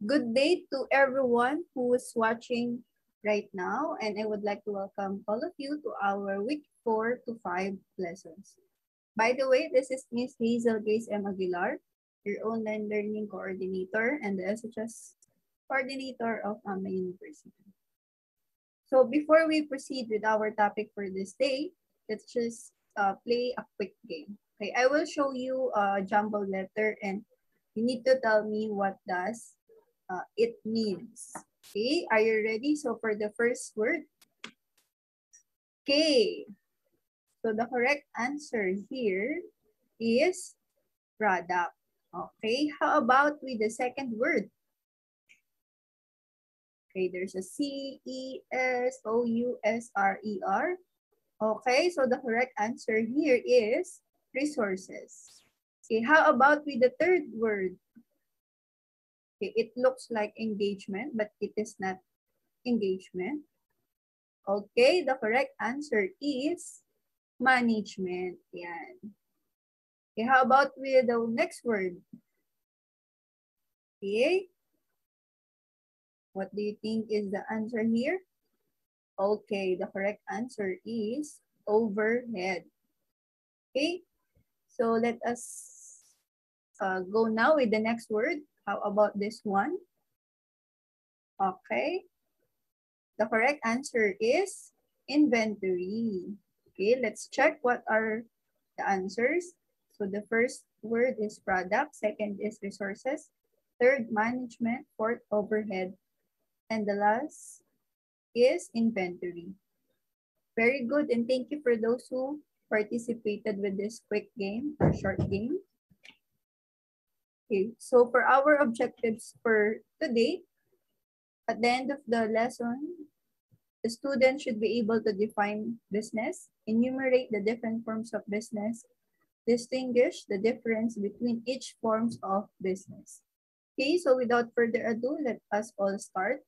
Good day to everyone who is watching right now, and I would like to welcome all of you to our week 4 to 5 lessons. By the way, this is Miss Hazel Gaze M. Aguilar, your online learning coordinator and the SHS coordinator of AMA University. So before we proceed with our topic for this day, let's just uh, play a quick game. Okay, I will show you a jumble letter and you need to tell me what does uh, it means. Okay, are you ready? So for the first word, K. So the correct answer here is product. Okay, how about with the second word? Okay, there's a C, E, S, O, U, S, R, E, R. Okay, so the correct answer here is resources. Okay, how about with the third word? Okay, it looks like engagement, but it is not engagement. Okay, the correct answer is management. Yan. Okay, how about with the next word? Okay. What do you think is the answer here? Okay, the correct answer is overhead. Okay, so let us uh, go now with the next word. How about this one? Okay. The correct answer is inventory. Okay, let's check what are the answers. So the first word is product, second is resources, third management, fourth overhead, and the last is inventory. Very good and thank you for those who participated with this quick game or short game. Okay, so for our objectives for today, at the end of the lesson, the student should be able to define business, enumerate the different forms of business, distinguish the difference between each forms of business. Okay, so without further ado, let us all start.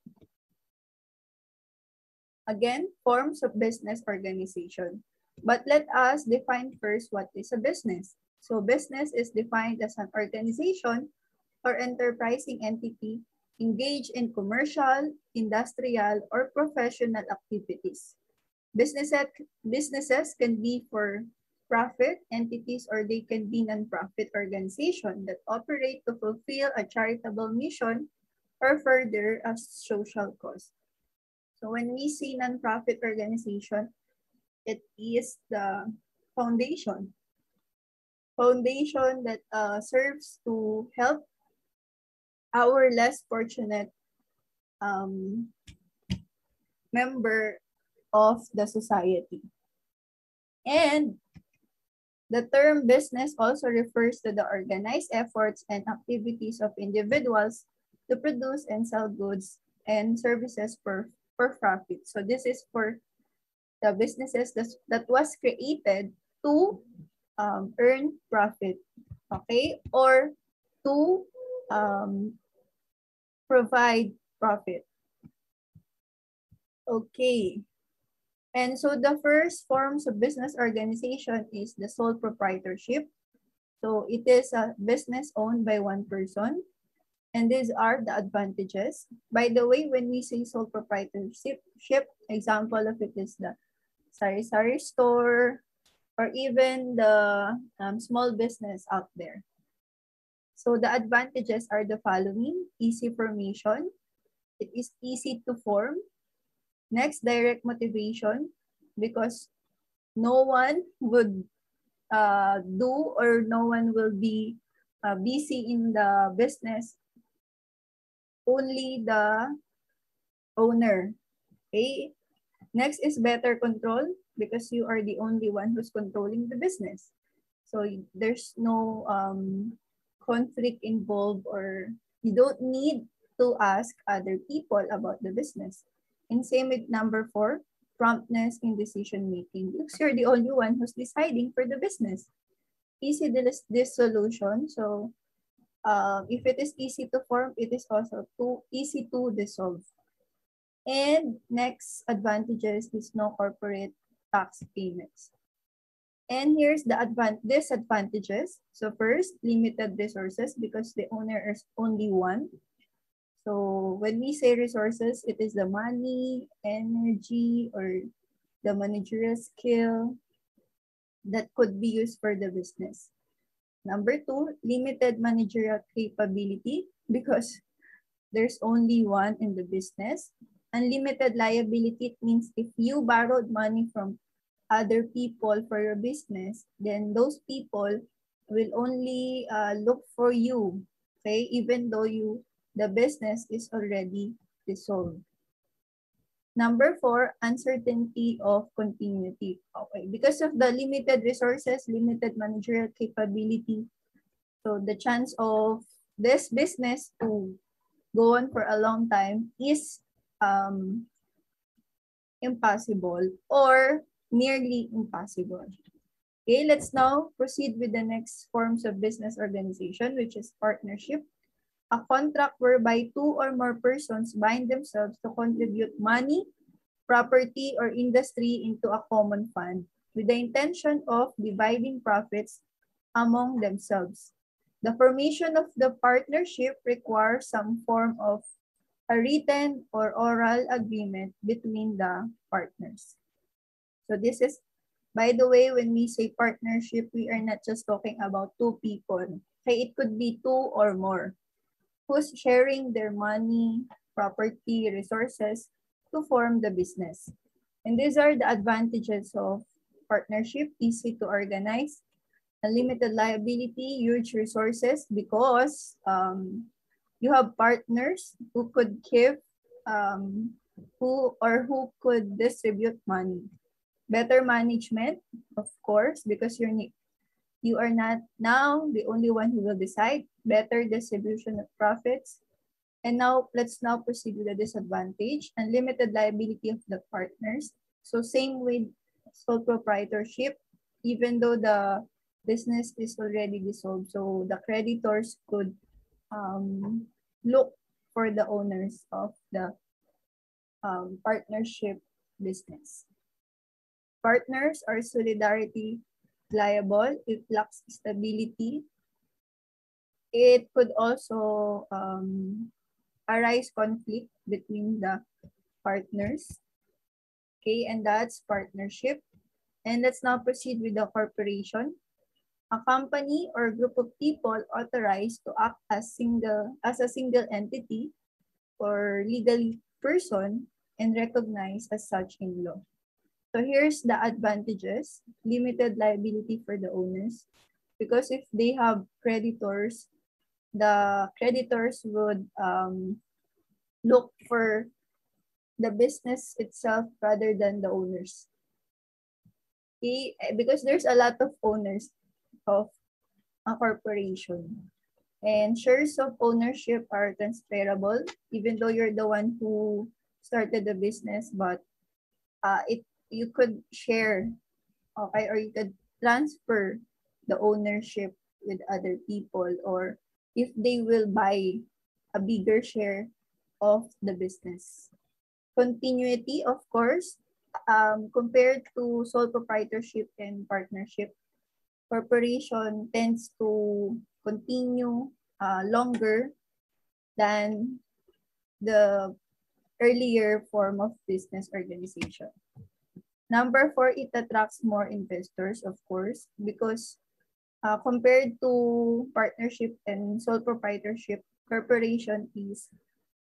Again, forms of business organization. But let us define first what is a business. So business is defined as an organization or enterprising entity engaged in commercial, industrial, or professional activities. Businesses, businesses can be for profit entities or they can be non-profit organizations that operate to fulfill a charitable mission or further a social cause. So when we say non-profit organization, it is the foundation foundation that uh, serves to help our less fortunate um, member of the society. And the term business also refers to the organized efforts and activities of individuals to produce and sell goods and services for, for profit. So this is for the businesses that, that was created to um, earn profit, okay? Or to um, provide profit. Okay. And so the first forms of business organization is the sole proprietorship. So it is a business owned by one person. And these are the advantages. By the way, when we say sole proprietorship, example of it is the sari-sari store, or even the um, small business out there. So the advantages are the following. Easy formation. It is easy to form. Next, direct motivation because no one would uh, do or no one will be uh, busy in the business. Only the owner. Okay. Next is better control because you are the only one who's controlling the business. So there's no um, conflict involved or you don't need to ask other people about the business. And same with number four, promptness in decision making because you're the only one who's deciding for the business. Easy this, dissolution. So uh, if it is easy to form, it is also too easy to dissolve. And next advantages is no corporate tax payments. And here's the advan disadvantages. So first, limited resources because the owner is only one. So when we say resources, it is the money, energy, or the managerial skill that could be used for the business. Number two, limited managerial capability because there's only one in the business. Unlimited liability means if you borrowed money from other people for your business, then those people will only uh, look for you, okay, even though you the business is already dissolved. Number four, uncertainty of continuity. Okay, because of the limited resources, limited managerial capability, so the chance of this business to go on for a long time is um, impossible or nearly impossible. Okay, let's now proceed with the next forms of business organization, which is partnership. A contract whereby two or more persons bind themselves to contribute money, property, or industry into a common fund with the intention of dividing profits among themselves. The formation of the partnership requires some form of a written or oral agreement between the partners. So this is, by the way, when we say partnership, we are not just talking about two people. Okay, it could be two or more who's sharing their money, property, resources to form the business. And these are the advantages of partnership, easy to organize, unlimited liability, huge resources because um, you have partners who could give um, who or who could distribute money. Better management, of course, because you're you are not now the only one who will decide. Better distribution of profits. And now let's now proceed with the disadvantage. Unlimited liability of the partners. So same with sole proprietorship, even though the business is already dissolved. So the creditors could um, look for the owners of the um, partnership business. Partners are solidarity liable, it lacks stability. It could also um, arise conflict between the partners. Okay, and that's partnership. And let's now proceed with the corporation. A company or group of people authorized to act as single as a single entity or legal person and recognized as such in law. So here's the advantages. Limited liability for the owners. Because if they have creditors, the creditors would um, look for the business itself rather than the owners. Okay? Because there's a lot of owners of a corporation. And shares of ownership are transferable, even though you're the one who started the business, but uh, it you could share, okay, or you could transfer the ownership with other people or if they will buy a bigger share of the business. Continuity, of course, um, compared to sole proprietorship and partnership, corporation tends to continue uh, longer than the earlier form of business organization. Number four, it attracts more investors, of course, because uh, compared to partnership and sole proprietorship, corporation is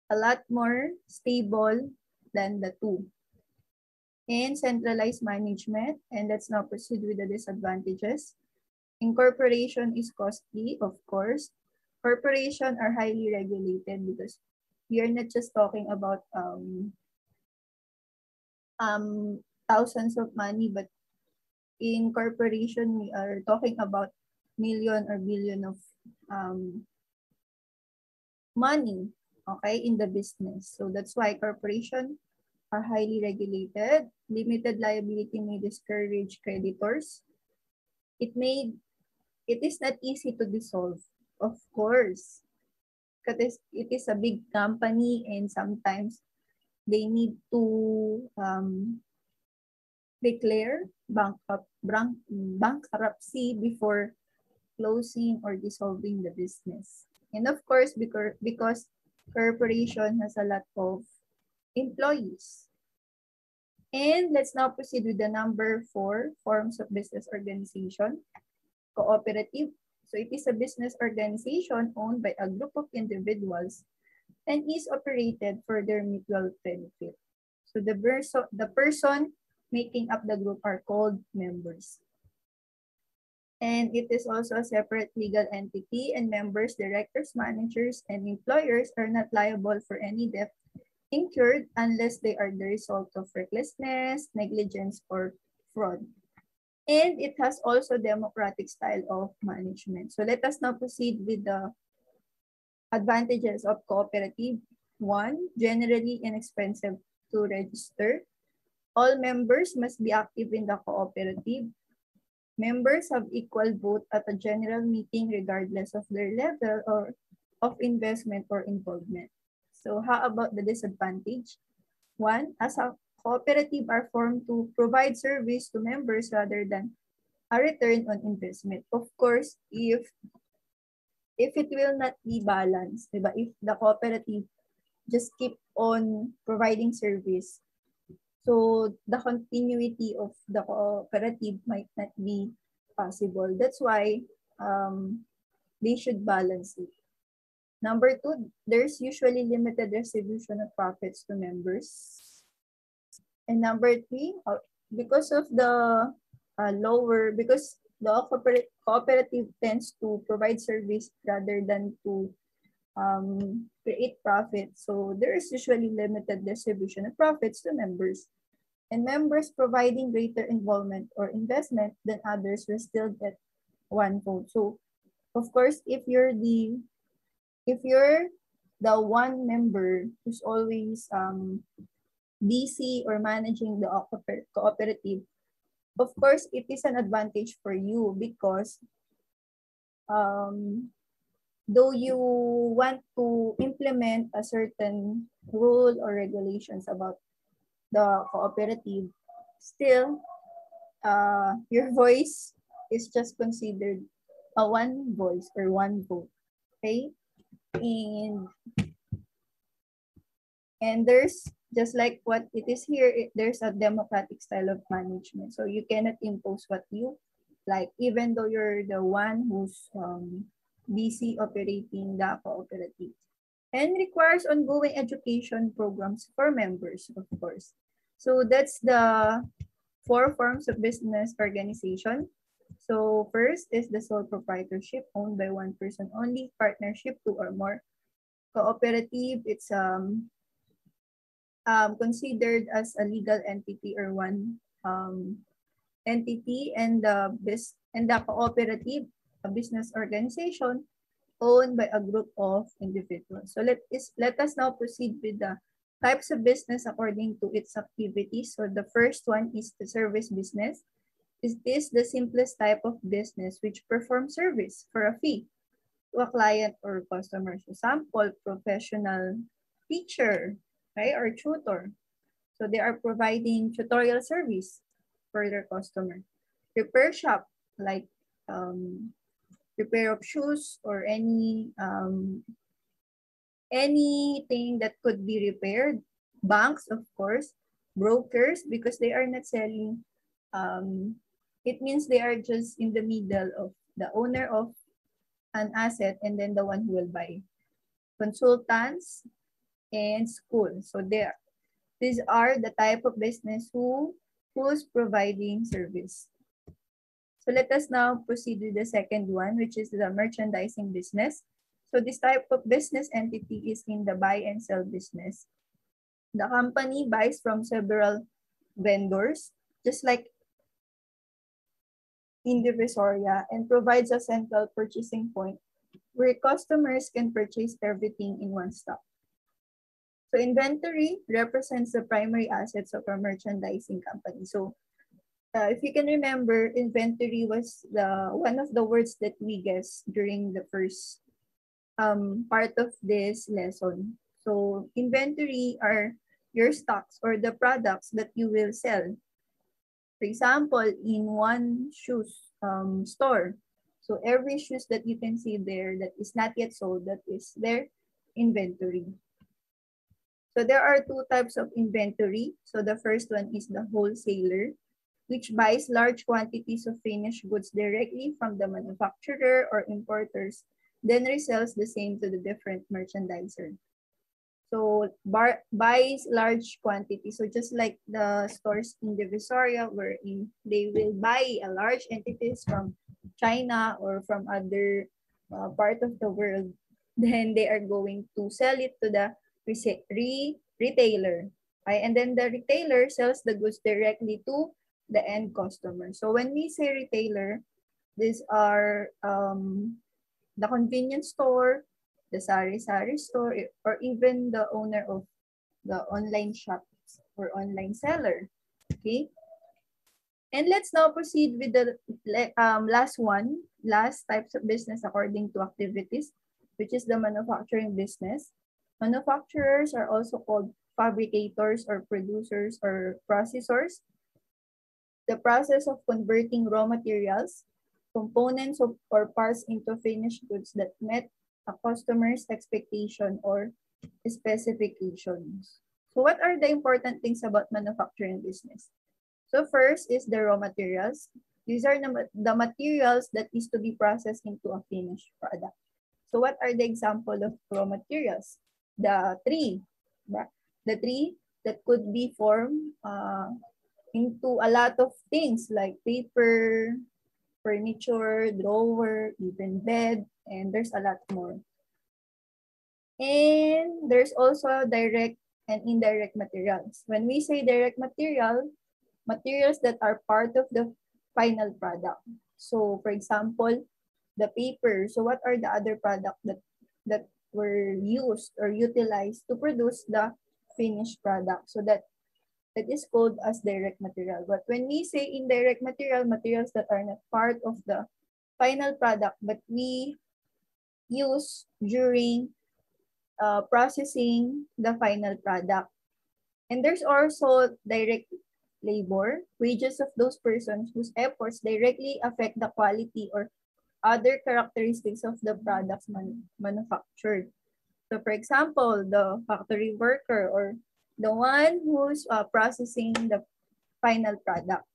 a lot more stable than the two. And centralized management, and let's now proceed with the disadvantages. Incorporation is costly, of course. Corporation are highly regulated because we are not just talking about um, um, thousands of money, but in corporation, we are talking about million or billion of um, money, okay, in the business. So that's why corporation are highly regulated. Limited liability may discourage creditors. It may, it is not easy to dissolve, of course. Because it is a big company and sometimes they need to um, declare bankrupt, bank, bankruptcy before closing or dissolving the business. And of course, because, because corporation has a lot of employees. And let's now proceed with the number four forms of business organization. Cooperative. So it is a business organization owned by a group of individuals and is operated for their mutual benefit. So the, the person making up the group are called members. And it is also a separate legal entity and members, directors, managers, and employers are not liable for any debt incurred unless they are the result of recklessness, negligence, or fraud. And it has also democratic style of management. So let us now proceed with the advantages of cooperative. One, generally inexpensive to register. All members must be active in the cooperative. Members have equal vote at a general meeting regardless of their level or of investment or involvement. So how about the disadvantage? One, as a cooperative are formed to provide service to members rather than a return on investment. Of course, if if it will not be balanced, diba? if the cooperative just keep on providing service, so the continuity of the cooperative might not be possible. That's why um, they should balance it. Number two, there's usually limited distribution of profits to members. And number three, uh, because of the uh, lower, because the cooperative tends to provide service rather than to um, create profit. So there is usually limited distribution of profits to members. And members providing greater involvement or investment than others will still get one vote. So of course, if you're the if you're the one member who's always um, DC or managing the cooperative, of course, it is an advantage for you because um, though you want to implement a certain rule or regulations about the cooperative, still uh, your voice is just considered a one voice or one vote. Okay? And and there's just like what it is here, it, there's a democratic style of management. So you cannot impose what you like, even though you're the one who's um, busy operating the cooperative. And requires ongoing education programs for members, of course. So that's the four forms of business organization. So first is the sole proprietorship owned by one person only, partnership, two or more. Cooperative, it's um, um, considered as a legal entity or one um, entity and the, bis and the cooperative, a business organization, owned by a group of individuals. So let, is, let us now proceed with the types of business according to its activities. So the first one is the service business. Is this the simplest type of business which performs service for a fee to a client or customer? So sample, professional teacher, right, or tutor. So they are providing tutorial service for their customer. Repair shop, like um, repair of shoes or any um, anything that could be repaired. Banks, of course, brokers, because they are not selling. Um, it means they are just in the middle of the owner of an asset and then the one who will buy. Consultants and school. So there, these are the type of business who who's providing service. So let us now proceed with the second one, which is the merchandising business. So this type of business entity is in the buy and sell business. The company buys from several vendors, just like in the Divisoria, and provides a central purchasing point where customers can purchase everything in one stop. So inventory represents the primary assets of a merchandising company. So uh, if you can remember, inventory was the one of the words that we guessed during the first um, part of this lesson. So inventory are your stocks or the products that you will sell. For example, in one shoes um, store, so every shoes that you can see there that is not yet sold, that is their inventory. So there are two types of inventory. So the first one is the wholesaler, which buys large quantities of finished goods directly from the manufacturer or importers, then resells the same to the different merchandiser. So bar, buys large quantities. So just like the stores in Divisoria, wherein they will buy a large entities from China or from other uh, part of the world, then they are going to sell it to the re retailer. Okay? And then the retailer sells the goods directly to the end customer. So when we say retailer, these are um, the convenience store, the sari-sari store, or even the owner of the online shop or online seller. Okay? And let's now proceed with the um, last one, last types of business according to activities, which is the manufacturing business. Manufacturers are also called fabricators or producers or processors. The process of converting raw materials, components of, or parts into finished goods that met a customer's expectation or specifications. So what are the important things about manufacturing business? So first is the raw materials. These are the, the materials that is to be processed into a finished product. So what are the example of raw materials? The tree. The tree that could be formed uh, into a lot of things like paper, furniture, drawer, even bed, and there's a lot more. And there's also direct and indirect materials. When we say direct material, materials that are part of the final product. So for example, the paper. So what are the other product that that were used or utilized to produce the finished product. So that that is called as direct material. But when we say indirect material, materials that are not part of the final product, but we use during uh, processing the final product. And there's also direct labor, wages of those persons whose efforts directly affect the quality or other characteristics of the products man manufactured. So for example, the factory worker or the one who's uh, processing the final product.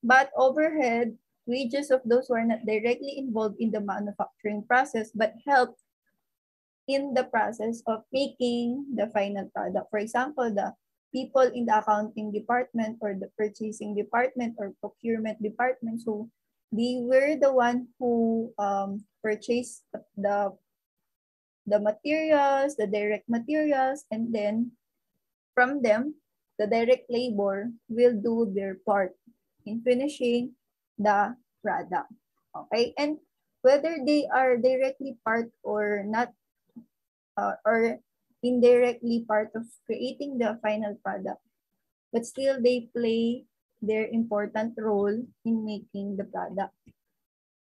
But overhead, wages of those who are not directly involved in the manufacturing process but help in the process of making the final product. For example, the people in the accounting department or the purchasing department or procurement department. So they were the one who um, purchased the, the materials, the direct materials, and then from them, the direct labor will do their part in finishing the product. Okay, and whether they are directly part or not, uh, or indirectly part of creating the final product, but still they play their important role in making the product.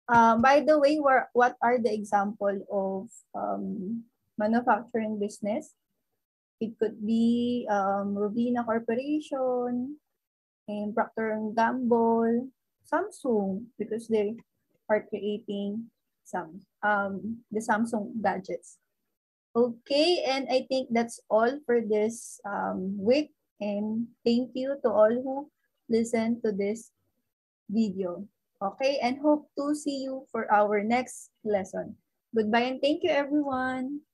Um, by the way, what are the example of um, manufacturing business? It could be um, Robina Corporation, and Procter & Gamble, Samsung, because they are creating some um, the Samsung gadgets. Okay, and I think that's all for this um, week. And thank you to all who listen to this video. Okay, and hope to see you for our next lesson. Goodbye and thank you everyone.